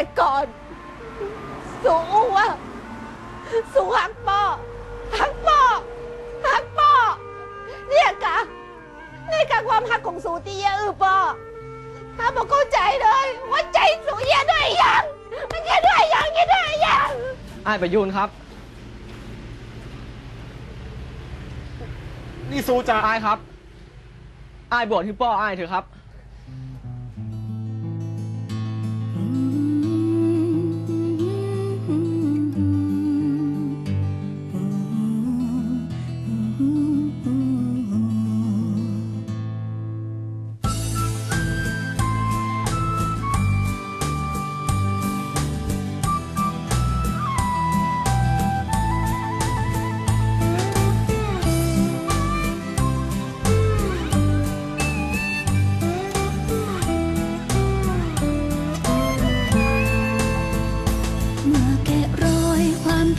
แต่ก่อนสูอ้วสูหักป้อหักป้อหักป้อเนี่ยกะนี่กะความหักของสูตีเยอะอือป้อถ้าบอกเข้าใจเลย ว่าใจสูเยอะด้วยยังมันเยอะด้วยยังเยอะด้วยยังไอ้ายประยูนครับ นี่ซูจะไอ้ายครับไอ้ายบวชที่ป้อไอ้ายเถอะครับ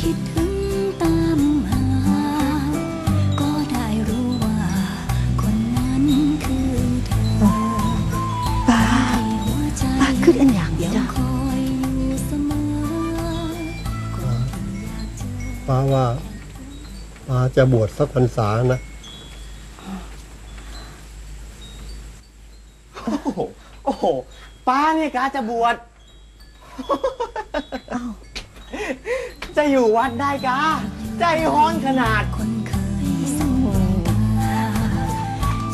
ความคิดถึงตามหา ก็ได้รู้ว่า คนนั้นคือเธอป้าให้หัวใจป้าขึ้นอันอย่างยังจ้ะคอยอยู่เสมอคนที่อยากเจอป้าว่าป้าจะบวชสักพรรษานะ โอ้โห โอ้โห ป้าเนี่ยกาจะบวช จะอยู่วัดได้กาใจฮ้อนขนาด คนเคยสบตา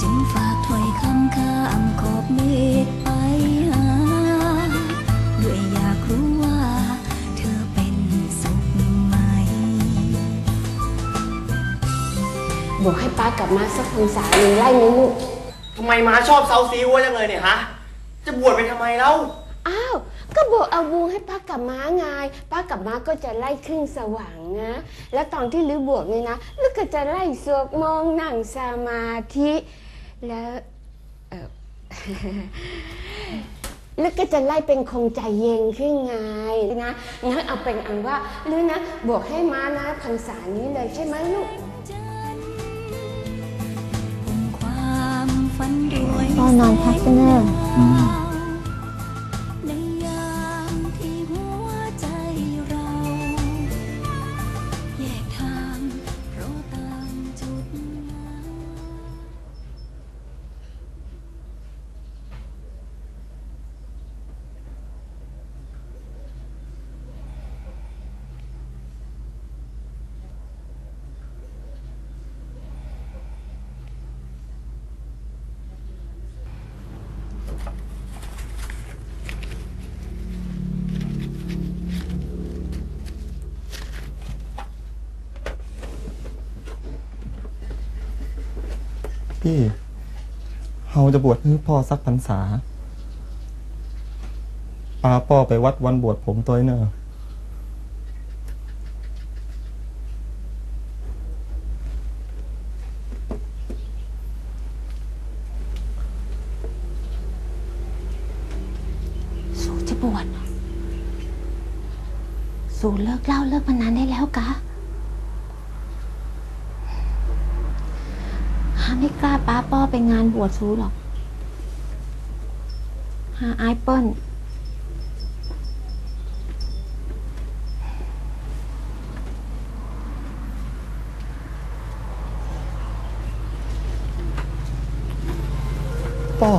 จึงฝากถ้อยคำข้ามขอบเมฆไปหาด้วยอยากรู้ว่า เธอเป็นสุขไหม บอกให้ป้ากลับมาสักพรรษาหนึ่งไล่ไหมลูก ทำไมมาชอบเซาซีวัวจังเลยเนี่ยฮะ จะบวชไปทำไมเล่าอ้าว ก็บอกเอาบูให้ป้ากับม้าไงป้ากับม้าก็จะไล่ครึ่งสว่างนะ แล้วตอนที่ลือบวกเนี่ยนะลือก็จะไล่สวดมองนั่งสมาธิ แล้วเออแล้วก็จะไล่เป็นคงใจเย็นขึ้นไงนะงั้นเอาเป็นอันว่าหรือนะบวกให้ม้านะพรรษานี้เลยใช่ไหมลูกความฝันรวยพ่อนอนพักกันเนอะ พี่เฮาจะบวชให้พ่อสักพรรษาปาพ่อไปวัดวันบวชผมตัวเนอะสูจะบวชเหรอสูเลิกเล่าเลิกพนันได้แล้วกะฮา ไม่กล้าป้าป้อไปงานบวชซูหรอกหาไอเปิ้ลพ่อ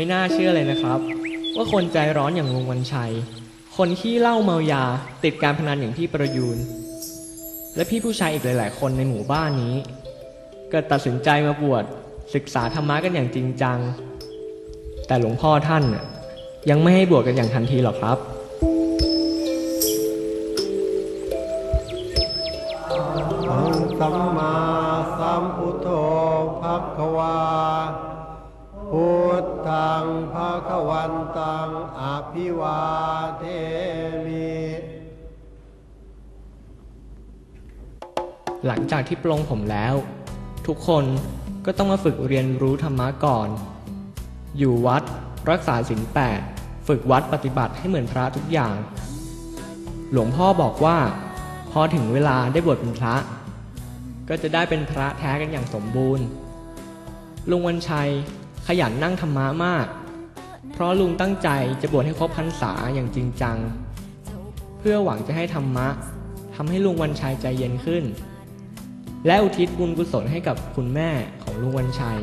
ไม่น่าเชื่อเลยนะครับ ว่าคนใจร้อนอย่างลุงวันชัย คนขี้เหล้าเมายาติดการพนันอย่างพี่ประยูน และพี่ผู้ชายอีกหลาย ๆ คนในหมู่บ้านนี้เกิดตัดสินใจมาบวชศึกษาธรรมะกันอย่างจริงจัง แต่หลวงพ่อท่านน่ะยังไม่ให้บวชกันอย่างทันทีหรอกครับสัมมาสัมพุทโธภควา วันตังอภิวาเทมิหลังจากที่ปลงผมแล้ว ทุกคนก็ต้องมาฝึกเรียนรู้ธรรมะก่อน อยู่วัดรักษาศีลแปดฝึกวัดปฏิบัติให้เหมือนพระทุกอย่าง หลวงพ่อบอกว่า พอถึงเวลาได้บวชเป็นพระ ก็จะได้เป็นพระแท้กันอย่างสมบูรณ์ ลุงวันชัยขยันนั่งธรรมะมาก เพราะลุงตั้งใจจะบวชให้ครบพรรษาอย่างจริงจัง เพื่อหวังจะให้ธรรมะทำให้ลุงวันชัยใจเย็นขึ้น และอุทิศบุญกุศลให้กับคุณแม่ของลุงวันชัย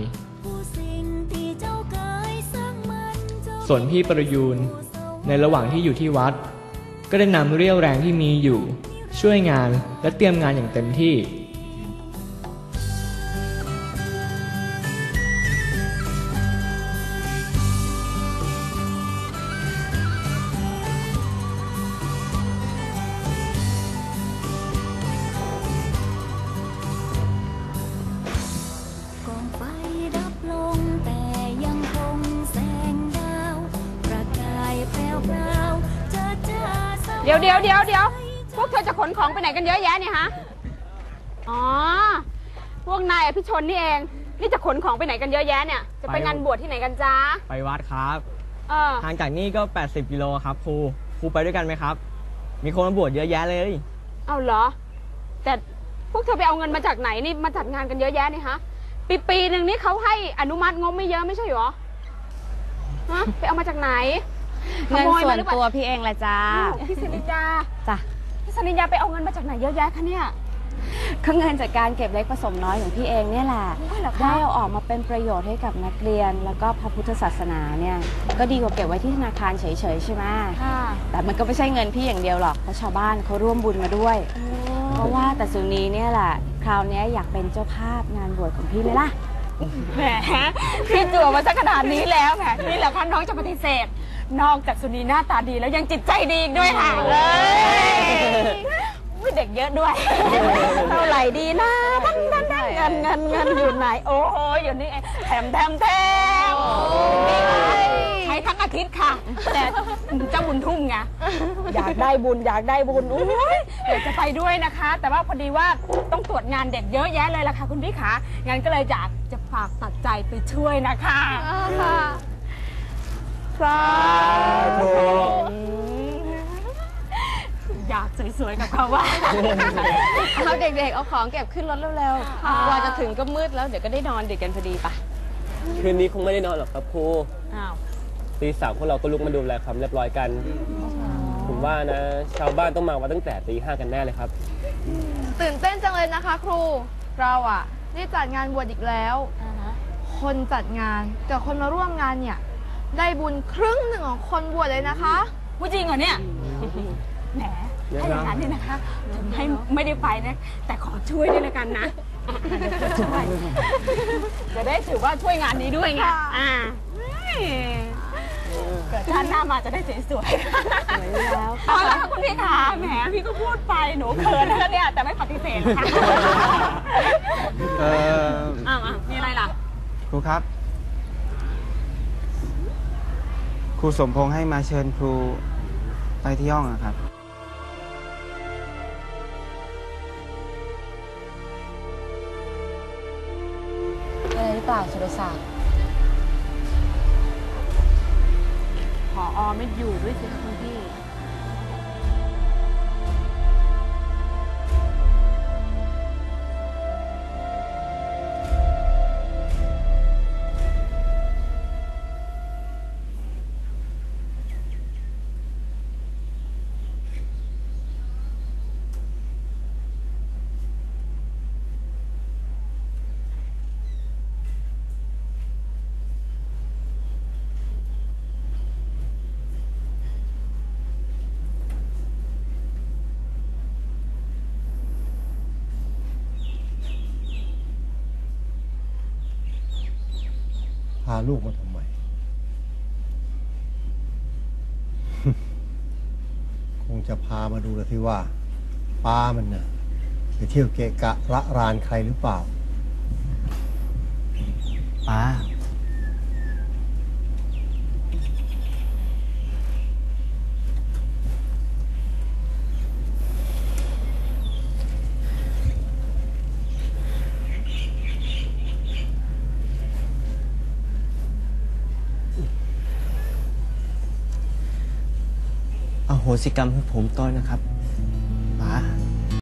ส่วนพี่ประยูนในระหว่างที่อยู่ที่วัด ก็ได้นำเรี่ยวแรงที่มีอยู่ ช่วยงานและเตรียมงานอย่างเต็มที่ ยวเดี๋ยวเดี๋ยวเดี๋ยวพวกเธอจะขนของไปไหนกันเยอะแยะเนี่ยฮะ อ๋อ พวกนายอภิชนนี่เอง นี่จะขนของไปไหนกันเยอะแยะเนี่ย จะไปไป งานบวชที่ไหนกันจ้าไปวัดครับ เออ ทางจากนี่ก็ 80 กิโลครับครู ครูไปด้วยกันไหมครับ มีคนมาบวชเยอะแยะเลย เอาเหรอ แต่พวกเธอไปเอาเงินมาจากไหนนี่มาจัดงานกันเยอะแยะนี่ฮะ ปีปีหนึ่งนี่เขาให้อนุมัติงบไม่เยอะไม่ใช่เหรอ ฮะ ไปเอามาจากไหน เงินขโมยส่วมานหรือเปล่า ตัวพี่เองแหละจ้าอ้าวพี่สิรินยาจ้ะพี่สิรินยาไปเอาเงินมาจากไหนเยอะแยะคะเนี่ย ก็เงินจากการเก็บเล็กผสมน้อยของพี่เองเนี่ยแหละโอ้ยเหรอคะ ได้เอาออกมาเป็นประโยชน์ให้กับนักเรียน แล้วก็พระพุทธศาสนาเนี่ยก็ดีกว่าเก็บไว้ที่ธนาคารเฉยๆใช่ไหมค่ะแต่มันก็ไม่ใช่เงินพี่อย่างเดียวหรอกเพราะชาวบ้านเขาร่วมบุญมาด้วย เพราะว่าแต่สุนีเนี่ยแหละคราวเนี้ยอยากเป็นเจ้าภาพงานบวชของพี่ไหมล่ะ แหมพี่จั่วมาสักขนาดนี้แล้วแหมนี่แหละค่ะน้องจะปฏิเสธ นอกจากสุนีหน้าตาดีแล้วยังจิตใจดีอีกด้วยค่ะเลยอุ๊ยเด็กเยอะด้วย เท่าไหร่ดีนะทั้งนั้นทั้งเงินเงินเงินอยู่ไหน โอ้โหอยู่นี่เองแถมแถมแถมใช้ทั้งอาทิตย์ค่ะ แต่เจ้าบุญทุ่มไงอยากได้บุญอยากได้บุญอุ้ยอยากจะไปด้วยนะคะ แต่ว่าพอดีว่าต้องตรวจงานเด็กเยอะแยะเลยล่ะค่ะคุณพี่ขางั้นก็เลยอยากจะากตัดใจไปช่วยนะคะสาธุอยากสวยๆกับเขาว่าเอาเด็กๆ เอาของเก็บขึ้นรถเร็วๆกว่าจะถึงก็มืดแล้วเดี๋ยวก็ได้นอนดึกกันพอดีปะคืนนี้คงไม่ได้นอนหรอกครับครูอ้าวตีสามพวกเราก็ลุกมาดูแลความเรียบร้อยกัน ผมว่านะ ชาวบ้านต้องมาวัดตั้งแต่ตีห้ากันแน่เลยครับ ตื่นเต้นจังเลยนะคะ ครู เราอะ ได้จัดงานบวชอีกแล้วคนจัดงานกับคนมาร่วมงานเนี่ย ได้บุญครึ่งหนึ่งของคนบวชเลยนะคะ พูดจริงเหรอเนี่ย แหม ถ้าอย่างนั้นเนี่ยนะคะ ถึงให้ไม่ได้ไปนะ แต่ขอช่วยด้วยละกันนะอะเดี๋ยวขอช่วยจะได้ถือว่าช่วยงานนี้ด้วยไง อ่า เกิดชาติหน้ามาจะได้สวยๆแล้วเอาละค่ะคุณพี่ขาแหมพี่ก็พูดไปหนูเขินแล้วเนี่ยแต่ไม่ปฏิเสธนะคะเอออ้าวอะมีอะไรล่ะ ครูครับ ครูสมพงษ์ให้มาเชิญครูไปที่ห้องอะครับอะไรหรือเปล่าสุรศักดิ์ พออไม่อยู่ด้วยสิคะคุณาลูกมาทำไม คงจะพามาดูแล้วที่ว่าป้ามันน่ะไปเที่ยวเกะกะระรานใครหรือเปล่า ป้า โหสิกรรมให้ผมต้อยนะครับ